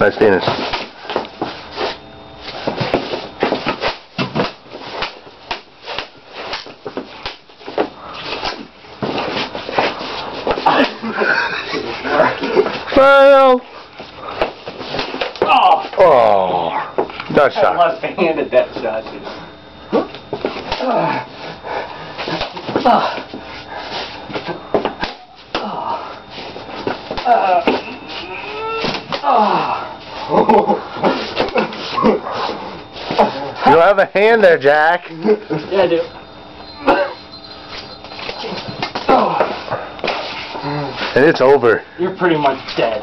Nice finish. Well, Oh, oh, nice I shot. left-handed that shot. You don't have a hand there, Jack. Yeah, I do. And it's over. You're pretty much dead.